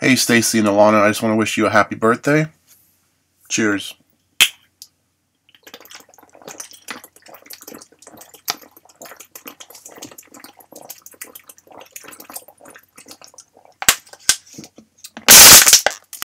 Hey, Stacy and Alana, I just want to wish you a happy birthday. Cheers.